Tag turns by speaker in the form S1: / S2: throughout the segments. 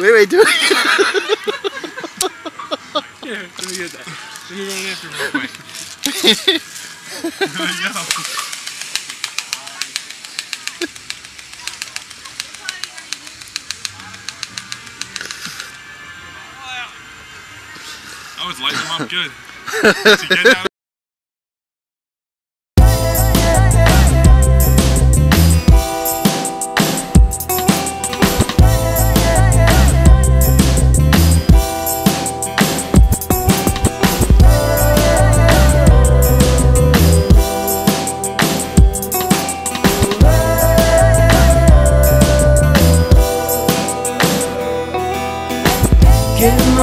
S1: Wait, wait, do it.
S2: Here, let me get that. Let me run after real quick. I was lighting him up good.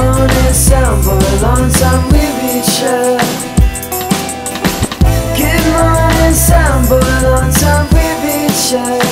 S2: Get
S3: Good morning, sound for a long time we reach out. Good morning, sound for a long time we reach out.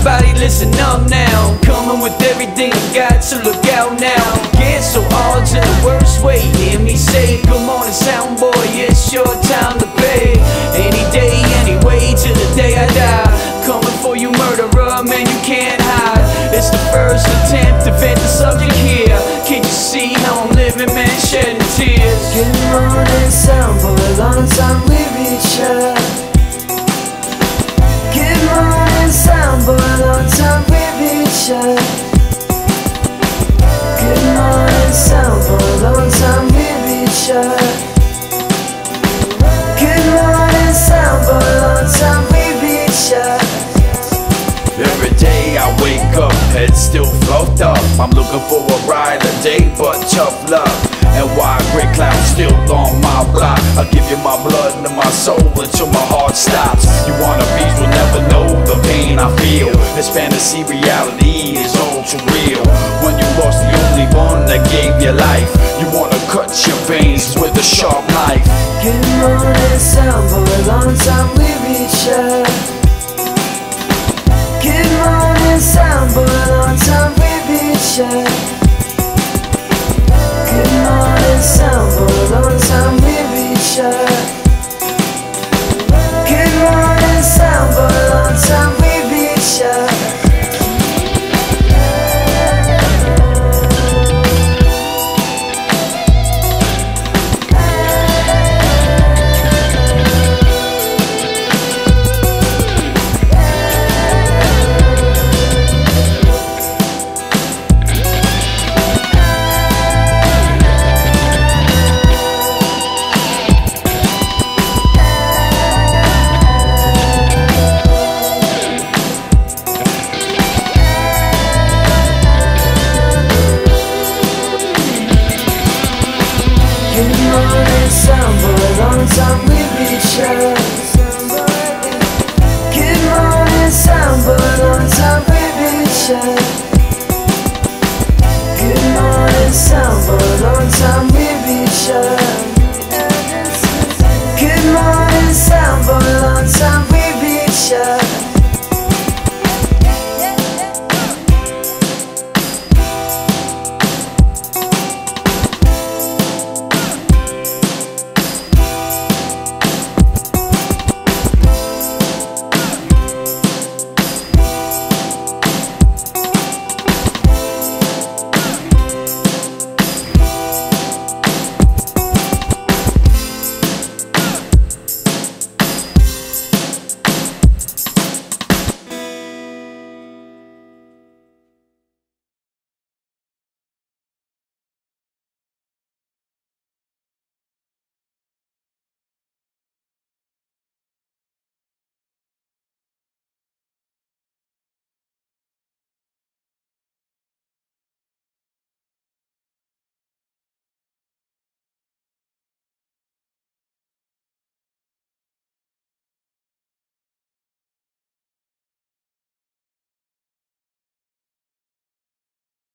S3: Everybody listen up now. Coming with everything you got, so look out now. Get so odds in the worst way. Hear me say, Good morning, sound boy, it's your time to pay. Any day, anyway, till the day I die. Coming for you, murderer, man, you can't hide. It's the first attempt to vent the subject here. Can't you see how I'm living, man, shedding tears? Good morning, sound a long time
S4: Every day I wake up, head still fucked up. I'm looking for a ride a day, but tough luck. And why gray clouds still on my block? I give you my blood and my soul until my heart stops. You want a piece, will never know the pain I feel. This fantasy reality is all too real. When you lost the only one that gave you life, you wanna cut your veins with a sharp knife.
S3: Good morning, sound for a long time